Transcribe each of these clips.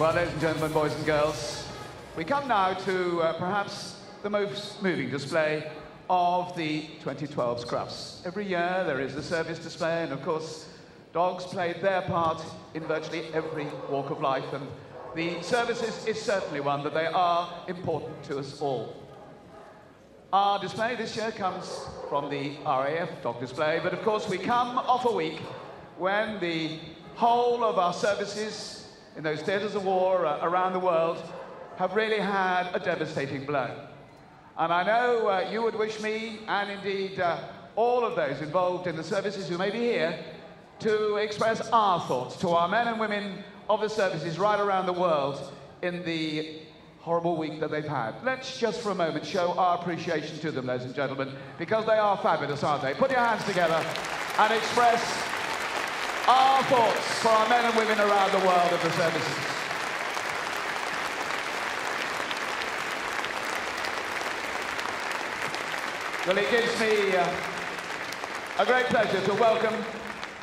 Well, ladies and gentlemen, boys and girls, we come now to uh, perhaps the most moving display of the 2012 Crufts. Every year there is the service display, and of course, dogs played their part in virtually every walk of life, and the services is certainly one that they are important to us all. Our display this year comes from the RAF dog display, but of course we come off a week when the whole of our services in those theatres of war uh, around the world have really had a devastating blow. And I know uh, you would wish me, and indeed uh, all of those involved in the services who may be here, to express our thoughts to our men and women of the services right around the world in the horrible week that they've had. Let's just for a moment show our appreciation to them, ladies and gentlemen, because they are fabulous, aren't they? Put your hands together and express our thoughts for our men and women around the world of the services. Well, it gives me uh, a great pleasure to welcome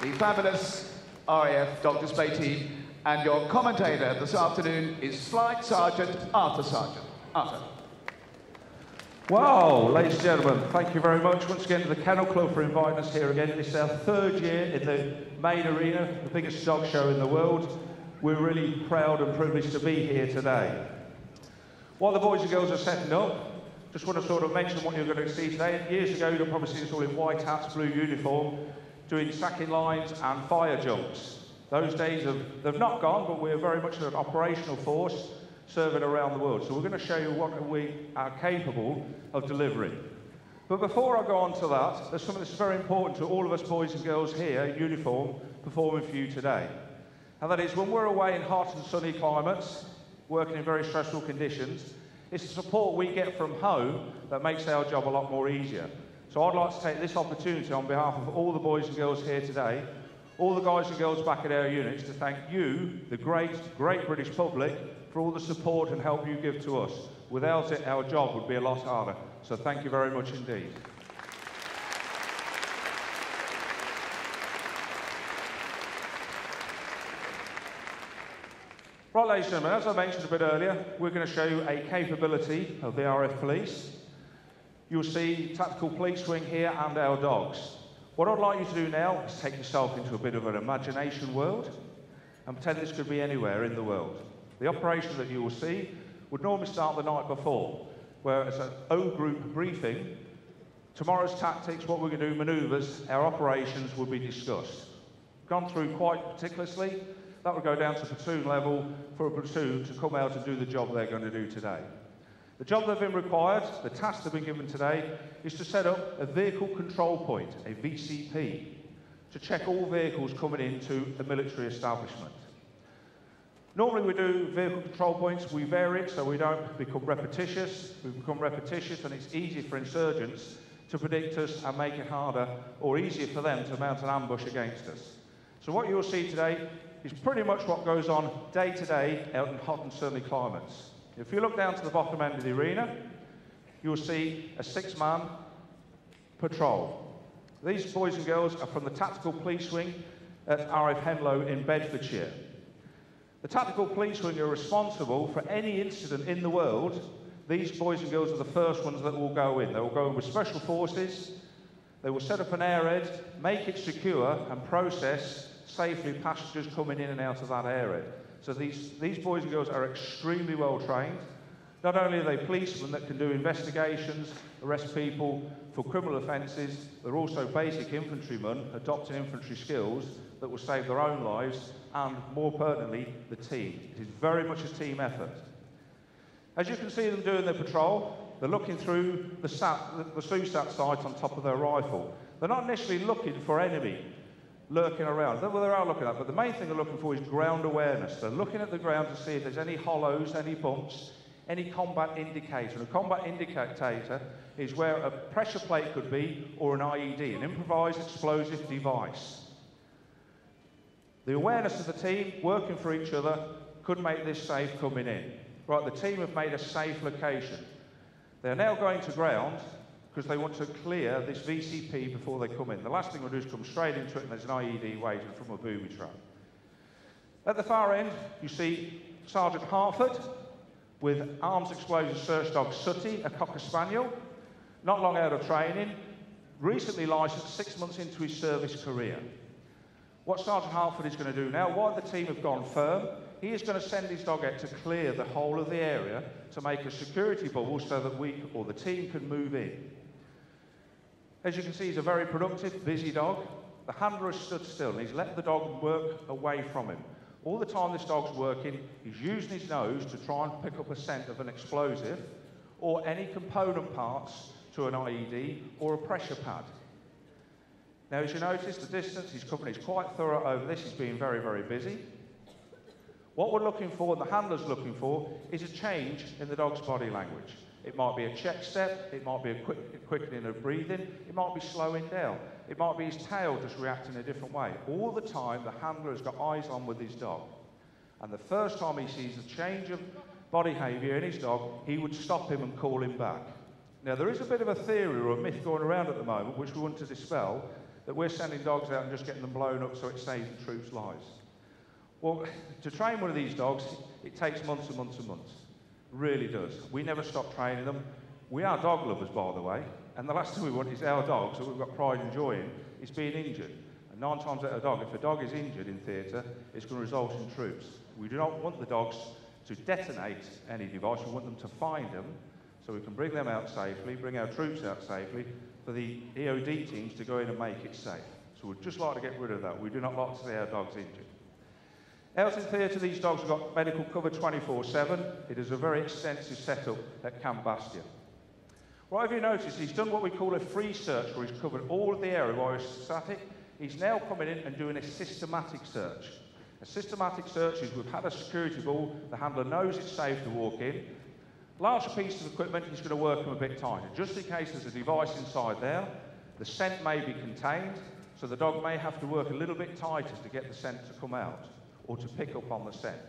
the fabulous RAF Dr. Team, and your commentator this afternoon is Flight Sergeant Arthur Sargent. Arthur. Wow, ladies and gentlemen, thank you very much once again to the Kennel Club for inviting us here again. This is our third year in the main arena, the biggest dog show in the world. We're really proud and privileged to be here today. While the boys and girls are setting up, just want to sort of mention what you're going to see today. Years ago, you'll probably see us all in white hats, blue uniform, doing sacking lines and fire jumps. Those days have they've not gone, but we're very much an operational force serving around the world. So we're going to show you what we are capable of delivering. But before I go on to that, there's something that's very important to all of us boys and girls here in uniform performing for you today. And that is when we're away in hot and sunny climates, working in very stressful conditions, it's the support we get from home that makes our job a lot more easier. So I'd like to take this opportunity on behalf of all the boys and girls here today, all the guys and girls back at our units, to thank you, the great, great British public, for all the support and help you give to us. Without it, our job would be a lot harder. So thank you very much indeed. Right, ladies and gentlemen, as I mentioned a bit earlier, we're going to show you a capability of the RAF Police. You'll see tactical police wing here and our dogs. What I'd like you to do now is take yourself into a bit of an imagination world and pretend this could be anywhere in the world. The operation that you will see would normally start the night before, where it's an O group briefing. Tomorrow's tactics, what we're going to do, manoeuvres, our operations will be discussed. Gone through quite meticulously, that would go down to platoon level for a platoon to come out and do the job they're going to do today. The job they've been required, the task they've been given today, is to set up a vehicle control point, a VCP, to check all vehicles coming into a military establishment. Normally we do vehicle control points, we vary it so we don't become repetitious. We become repetitious and it's easy for insurgents to predict us and make it harder or easier for them to mount an ambush against us. So what you'll see today is pretty much what goes on day to day out in hot and sunny climates. If you look down to the bottom end of the arena, you'll see a six-man patrol. These boys and girls are from the Tactical Police Wing at RAF Henlow in Bedfordshire. The Tactical Police Wing are responsible for any incident in the world. These boys and girls are the first ones that will go in. They will go in with special forces, they will set up an airhead, make it secure, and process safely passengers coming in and out of that area. So these, these boys and girls are extremely well trained. Not only are they policemen that can do investigations, arrest people for criminal offences, they're also basic infantrymen adopting infantry skills that will save their own lives and, more pertinently, the team. It is very much a team effort. As you can see them doing their patrol, they're looking through the, sat, the, the SUSAT sight on top of their rifle. They're not initially looking for enemy lurking around. Well, they are looking at, but the main thing they're looking for is ground awareness. They're looking at the ground to see if there's any hollows, any bumps, any combat indicator. A combat indicator is where a pressure plate could be or an IED, an improvised explosive device. The awareness of the team working for each other could make this safe coming in. Right, the team have made a safe location. They're now going to ground because they want to clear this VCP before they come in. The last thing we'll do is come straight into it and there's an IED waiting from a booby trap. At the far end, you see Sergeant Harford with Arms Explosive Search Dog Sooty, a Cocker Spaniel, not long out of training, recently licensed six months into his service career. What Sergeant Harford is going to do now, while the team have gone firm, he is going to send his dog out to clear the whole of the area to make a security bubble so that we or the team can move in. As you can see, he's a very productive, busy dog. The handler has stood still and he's let the dog work away from him. All the time this dog's working, he's using his nose to try and pick up a scent of an explosive or any component parts to an IED or a pressure pad. Now, as you notice, the distance he's covering is quite thorough over this. He's being very, very busy. What we're looking for, and the handler's looking for, is a change in the dog's body language. It might be a check step, it might be a quick, quickening of breathing, it might be slowing down, it might be his tail just reacting a different way. All the time, the handler has got eyes on with his dog. And the first time he sees a change of body behaviour in his dog, he would stop him and call him back. Now, there is a bit of a theory or a myth going around at the moment, which we want to dispel, that we're sending dogs out and just getting them blown up so it saves the troops' lives. Well, to train one of these dogs, it takes months and months and months. Really does. We never stop training them. We are dog lovers, by the way, and the last thing we want is our dogs that we've got pride and joy in is being injured. And nine times out of a dog, if a dog is injured in theatre, it's going to result in troops. We do not want the dogs to detonate any device. We want them to find them so we can bring them out safely, bring our troops out safely, for the EOD teams to go in and make it safe. So we'd just like to get rid of that. We do not like to see our dogs injured. In theatre, these dogs have got medical cover 24-7. It is a very extensive setup at Camp Bastion. Right, have you noticed he's done what we call a free search, where he's covered all of the area while he's static. He's now coming in and doing a systematic search. A systematic search is we've had a security ball, the handler knows it's safe to walk in. Larger pieces of equipment, he's going to work them a bit tighter, just in case there's a device inside there. The scent may be contained, so the dog may have to work a little bit tighter to get the scent to come out or to pick up on the scent.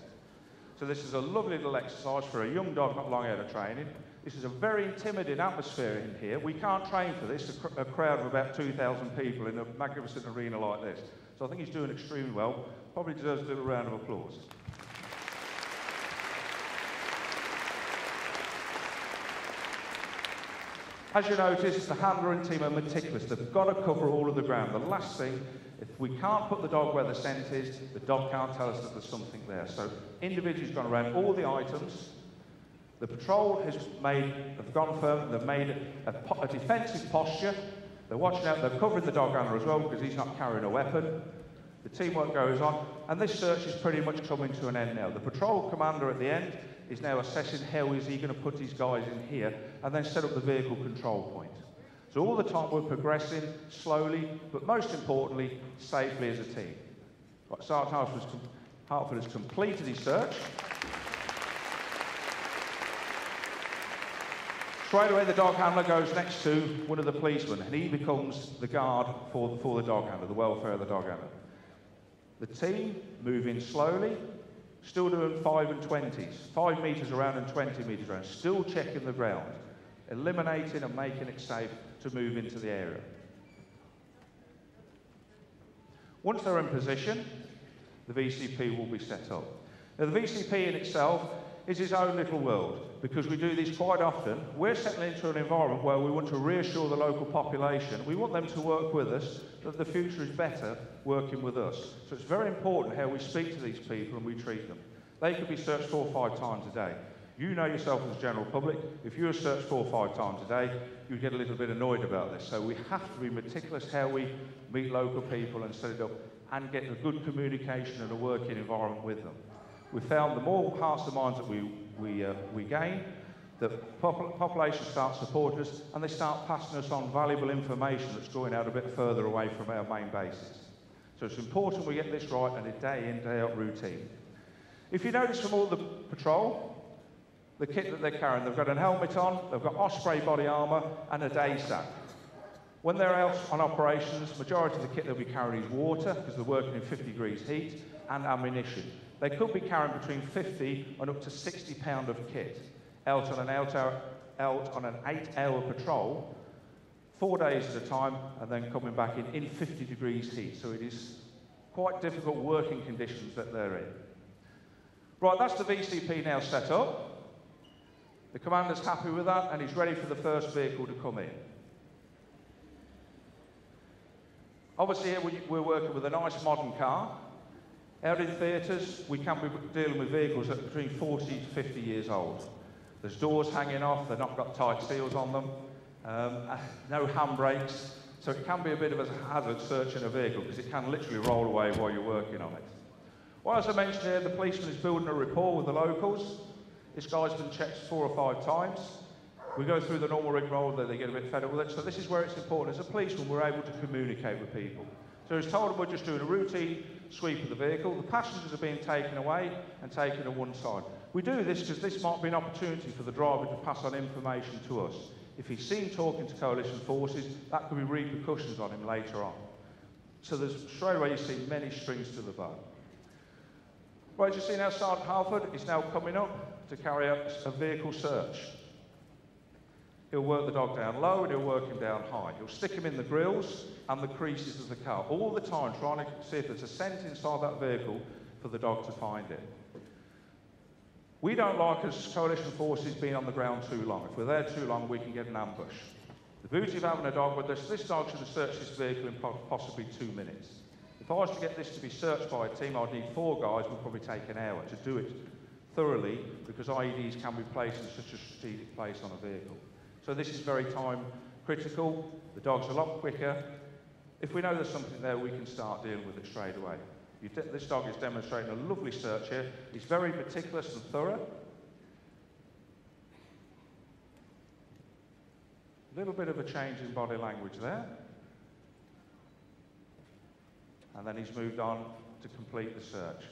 So this is a lovely little exercise for a young dog not long out of training. This is a very intimidating atmosphere in here. We can't train for this, a, cr a crowd of about 2,000 people in a magnificent arena like this. So I think he's doing extremely well. Probably deserves a little round of applause. As you notice, the handler and team are meticulous. They've got to cover all of the ground. The last thing if we can't put the dog where the scent is, the dog can't tell us that there's something there. So individuals gone around all the items. The patrol has made, have gone firm, they've made a, a defensive posture. They're watching out, they're covering the dog handler as well because he's not carrying a weapon. The teamwork goes on, and this search is pretty much coming to an end now. The patrol commander at the end is now assessing how is he going to put his guys in here and then set up the vehicle control point. So all the time we're progressing slowly, but most importantly, safely as a team. Right, Sergeant Hartford has, Hartford has completed his search. Straight away, the dog handler goes next to one of the policemen, and he becomes the guard for, for the dog handler, the welfare of the dog handler. The team moving slowly, still doing 5 and 20s, 5 metres around and 20 metres around, still checking the ground, eliminating and making it safe to move into the area. Once they're in position, the VCP will be set up. Now, the VCP in itself is its own little world because we do this quite often. We're settling into an environment where we want to reassure the local population. We want them to work with us, that the future is better working with us. So it's very important how we speak to these people and we treat them. They could be searched four or five times a day. You know yourself as general public, if you are searched four or five times a day, you get a little bit annoyed about this. So we have to be meticulous how we meet local people and set it up and get a good communication and a working environment with them. We found the more hearts and minds that we, we, uh, we gain, the pop population starts supporting us and they start passing us on valuable information that's going out a bit further away from our main bases. So it's important we get this right and a day in, day out routine. If you notice from all the patrol, the kit that they're carrying. They've got an helmet on, they've got Osprey body armour and a day sack. When they're out on operations, majority of the kit they'll be carrying is water because they're working in 50 degrees heat and ammunition. They could be carrying between 50 and up to 60 pound of kit out on an out, out on an eight-hour patrol, four days at a time, and then coming back in in 50 degrees heat. So it is quite difficult working conditions that they're in. Right, that's the VCP now set up. The commander's happy with that and he's ready for the first vehicle to come in. Obviously here we're working with a nice modern car. Out in theatres, we can be dealing with vehicles that are between 40 to 50 years old. There's doors hanging off, they've not got tight seals on them, um, no handbrakes, so it can be a bit of a hazard searching a vehicle because it can literally roll away while you're working on it. Well, as I mentioned here, the policeman is building a rapport with the locals. This guy's been checked four or five times. We go through the normal rigmarole that they get a bit fed up with it. So this is where it's important. As a policeman, we're able to communicate with people. So he's told we're just doing a routine sweep of the vehicle. The passengers are being taken away and taken to one side. We do this because this might be an opportunity for the driver to pass on information to us. If he's seen talking to coalition forces, that could be repercussions on him later on. So there's straight away you see many strings to the bow. Right, you see now Sergeant Halford is now coming up to carry out a vehicle search. He'll work the dog down low and he'll work him down high. He'll stick him in the grills and the creases of the car, all the time trying to see if there's a scent inside that vehicle for the dog to find it. We don't like as coalition forces being on the ground too long. If we're there too long, we can get an ambush. The beauty of having a dog with this, this dog should have searched this vehicle in possibly two minutes. If I was to get this to be searched by a team, I'd need four guys, would probably take an hour to do it thoroughly because IEDs can be placed in such a strategic place on a vehicle. So this is very time critical. The dog's a lot quicker. If we know there's something there, we can start dealing with it straight away. this dog is demonstrating a lovely search here. He's very meticulous and thorough. A little bit of a change in body language there. And then he's moved on to complete the search.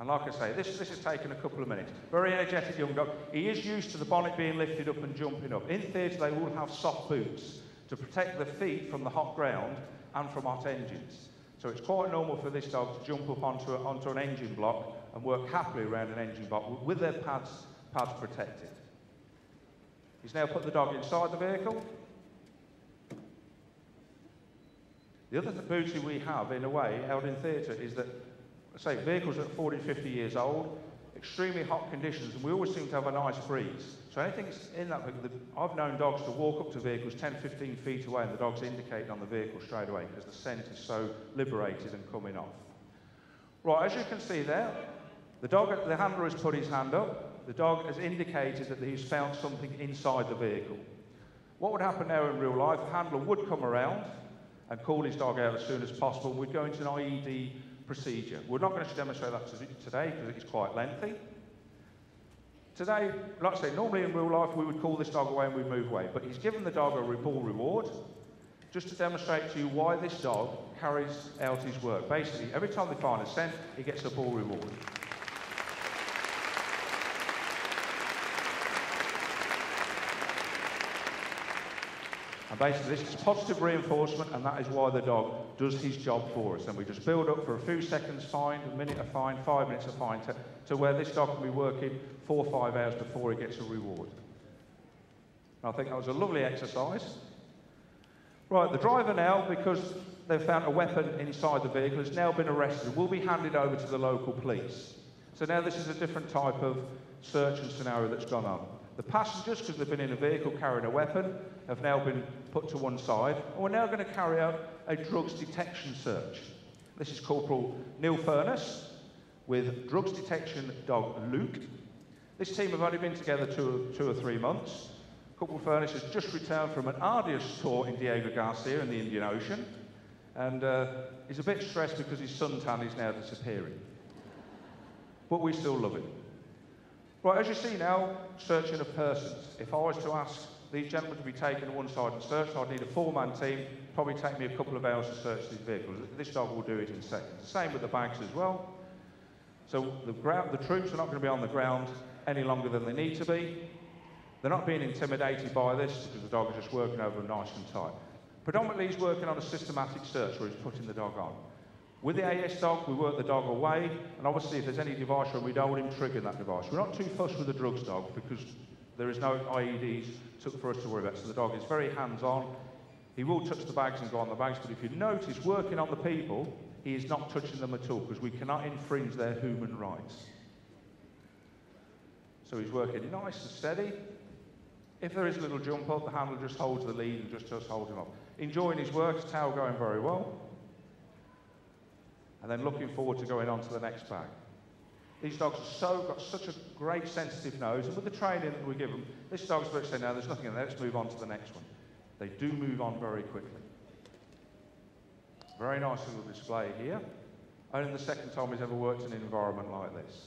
And like I say, this, this has taken a couple of minutes. Very energetic young dog. He is used to the bonnet being lifted up and jumping up. In theatre, they will have soft boots to protect the feet from the hot ground and from hot engines. So it's quite normal for this dog to jump up onto, a, onto an engine block and work happily around an engine block with their pads, pads protected. He's now put the dog inside the vehicle. The other beauty we have, in a way, out in theatre, is that say, vehicles at 40, 50 years old, extremely hot conditions, and we always seem to have a nice breeze. So anything that's in that vehicle, I've known dogs to walk up to vehicles 10, 15 feet away, and the dog's indicating on the vehicle straight away because the scent is so liberated and coming off. Right, as you can see there, the dog, the handler has put his hand up. The dog has indicated that he's found something inside the vehicle. What would happen now in real life? The handler would come around and call his dog out as soon as possible. We'd go into an IED procedure. We're not going to demonstrate that today because it's quite lengthy. Today, like I say, normally in real life we would call this dog away and we'd move away, but he's given the dog a ball reward just to demonstrate to you why this dog carries out his work. Basically, every time they find a scent, he gets a ball reward. And basically, this is positive reinforcement, and that is why the dog does his job for us. And we just build up for a few seconds fine, a minute of fine, five minutes of fine, to, to where this dog can be working four or five hours before he gets a reward. And I think that was a lovely exercise. Right, the driver now, because they've found a weapon inside the vehicle, has now been arrested, will be handed over to the local police. So now this is a different type of search and scenario that's gone on. The passengers, because they've been in a vehicle carrying a weapon, have now been put to one side, and we're now going to carry out a drugs detection search. This is Corporal Neil Furness with drugs detection dog Luke. This team have only been together two, two or three months. Corporal Furness has just returned from an arduous tour in Diego Garcia in the Indian Ocean, and uh, he's a bit stressed because his suntan is now disappearing. But we still love him. Right, as you see now, searching of persons. If I was to ask these gentlemen to be taken one side and searched, I'd need a four-man team, probably take me a couple of hours to search these vehicles. This dog will do it in seconds. Same with the bags as well. So the, ground, the troops are not going to be on the ground any longer than they need to be. They're not being intimidated by this because the dog is just working over them nice and tight. Predominantly he's working on a systematic search where he's putting the dog on. With the AS dog, we work the dog away, and obviously if there's any device wrong, we don't want him triggering that device. We're not too fussed with the drugs dog because there is no IEDs for us to worry about, so the dog is very hands-on. He will touch the bags and go on the bags, but if you notice, working on the people, he is not touching them at all because we cannot infringe their human rights. So he's working nice and steady. If there is a little jump up, the handler just holds the lead and just, just holds him up. Enjoying his work, tail going very well. And then looking forward to going on to the next bag. These dogs have so got such a great sensitive nose, and with the training that we give them, this dog's to say, now there's nothing in there, let's move on to the next one. They do move on very quickly. Very nice little display here. Only the second time he's ever worked in an environment like this.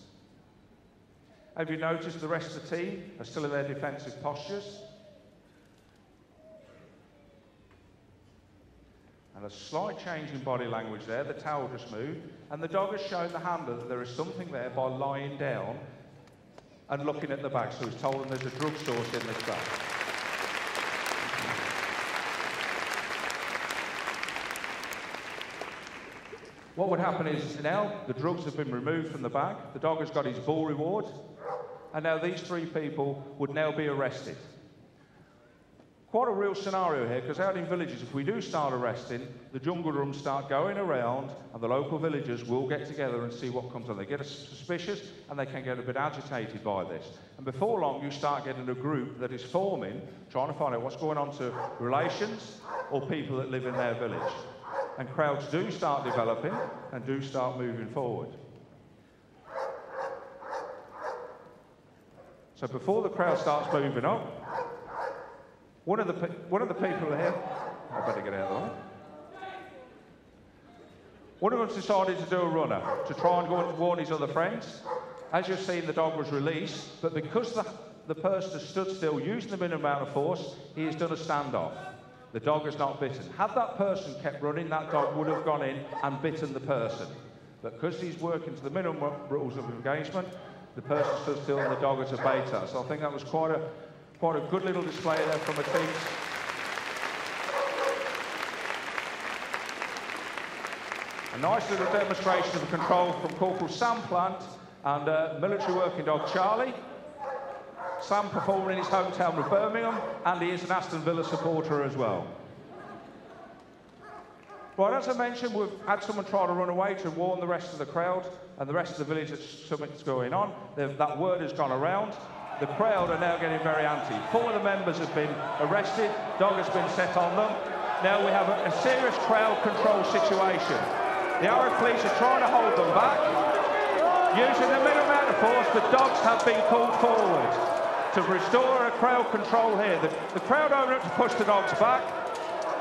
Have you noticed the rest of the team are still in their defensive postures? And a slight change in body language there, the towel just moved, and the dog has shown the handler that there is something there by lying down and looking at the bag. So he's told them there's a drug source in this bag. What would happen is now the drugs have been removed from the bag, the dog has got his bull reward, and now these three people would now be arrested. Quite a real scenario here, because out in villages, if we do start arresting, the jungle drums start going around, and the local villagers will get together and see what comes on. They get suspicious, and they can get a bit agitated by this. And before long, you start getting a group that is forming, trying to find out what's going on to relations or people that live in their village and crowds do start developing and do start moving forward. So before the crowd starts moving up, one of the, one of the people here, I better get out of the way. One of them decided to do a runner to try and go and warn his other friends. As you've seen, the dog was released, but because the, the person has stood still, using the minimum amount of force, he has done a standoff. The dog has not bitten. Had that person kept running, that dog would have gone in and bitten the person. But because he's working to the minimum rules of engagement, the person stood still and the dog has obeyed that. So I think that was quite a, quite a good little display there from a teams. A nice little demonstration of control from Corporal Sam Plant and uh, military working dog Charlie. Sam performing in his hometown of Birmingham, and he is an Aston Villa supporter as well. Right, as I mentioned, we've had someone try to run away to warn the rest of the crowd and the rest of the village that something's going on. that word has gone around. The crowd are now getting very anti. Four of the members have been arrested. Dog has been set on them. Now we have a, a serious crowd control situation. The RAF police are trying to hold them back. Using the minimum of force, the dogs have been called forward to restore a crowd control here. The, the crowd owner to push the dogs back.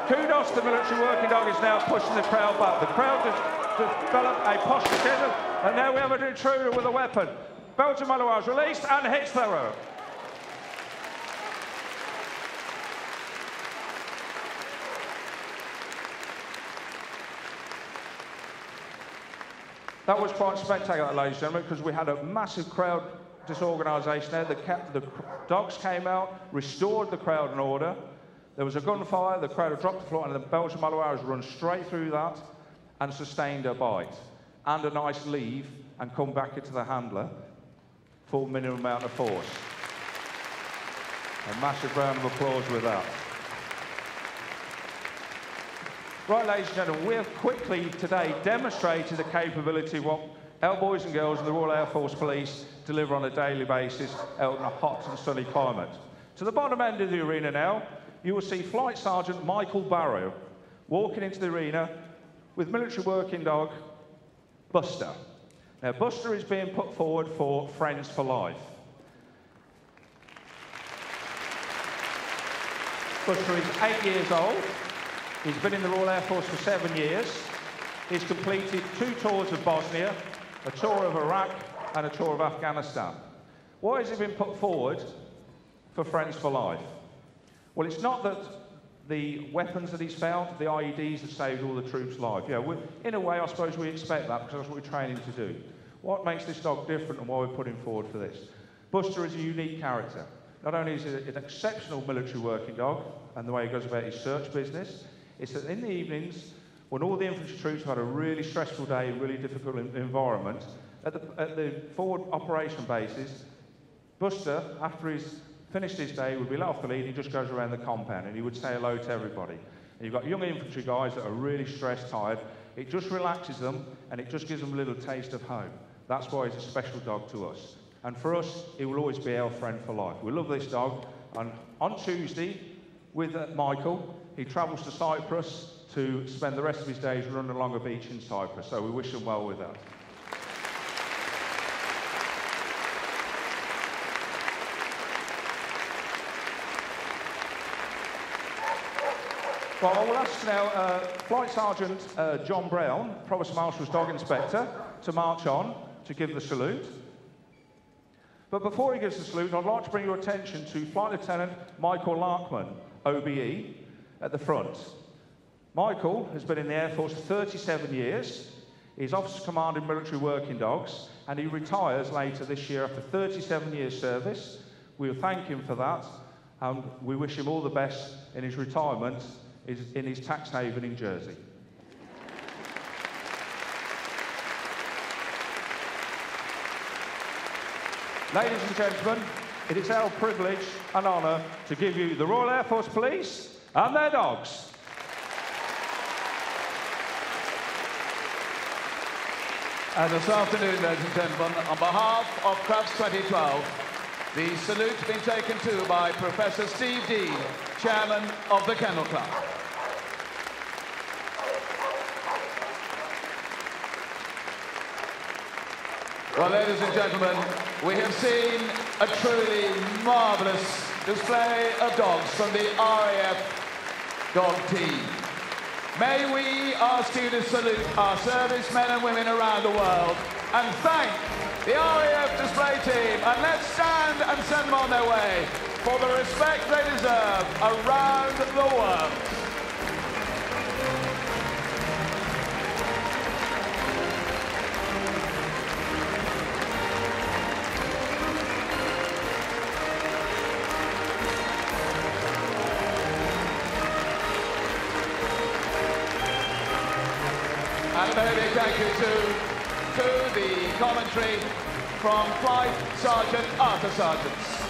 Kudos to the military working dog is now pushing the crowd back. The crowd has developed a posture together, and now we have an intruder with a weapon. Belgian Malinois released and hits the road. That was quite spectacular, ladies and gentlemen, because we had a massive crowd disorganisation there. The, the dogs came out, restored the crowd in order. There was a gunfire, the crowd dropped the floor, and the Belgian Malinois run straight through that and sustained a bite and a nice leave and come back into the handler for minimum amount of force. A massive round of applause with that. Right, ladies and gentlemen, we have quickly today demonstrated the capability of what our boys and girls in the Royal Air Force Police deliver on a daily basis out in a hot and sunny climate. To the bottom end of the arena now, you will see Flight Sergeant Michael Barrow walking into the arena with military working dog Buster. Now, Buster is being put forward for Friends for Life. Buster is eight years old. He's been in the Royal Air Force for seven years. He's completed two tours of Bosnia a tour of Iraq and a tour of Afghanistan. Why has it been put forward for Friends for Life? Well, it's not that the weapons that he's found, the IEDs, have saved all the troops' lives. Yeah, in a way, I suppose we expect that because that's what we're training to do. What makes this dog different and why we're putting forward for this? Buster is a unique character. Not only is he an exceptional military working dog and the way he goes about his search business, it's that in the evenings when all the infantry troops have had a really stressful day, really difficult environment, at the, at the forward operation bases, Buster, after he's finished his day, would be let off the lead, he just goes around the compound and he would say hello to everybody. And you've got young infantry guys that are really stressed, tired, it just relaxes them and it just gives them a little taste of home. That's why he's a special dog to us. And for us, he will always be our friend for life. We love this dog. And on Tuesday, with uh, Michael, he travels to Cyprus to spend the rest of his days running along a beach in Cyprus. So we wish him well with that. Well, I will ask now uh, Flight Sergeant uh, John Brown, Provost Marshal's Dog Inspector, to march on to give the salute. But before he gives the salute, I'd like to bring your attention to Flight Lieutenant Michael Larkman, OBE, at the front. Michael has been in the Air Force 37 years. He's Officer Commanding Military Working Dogs, and he retires later this year after 37 years service. We'll thank him for that, and we wish him all the best in his retirement in his tax haven in Jersey. Ladies and gentlemen, it is our privilege and honour to give you the Royal Air Force Police and their dogs. And this afternoon, ladies and gentlemen, on behalf of Crufts 2012, the salute been taken to by Professor Steve Dean, Chairman of the Kennel Club. Well, ladies and gentlemen, we have seen a truly marvellous display of dogs from the RAF dog team. May we ask you to salute our servicemen and women around the world and thank the RAF display team. And let's stand and send them on their way for the respect they deserve around the world. And a big thank you to, to the commentary from Flight Sergeant Arthur Sargents.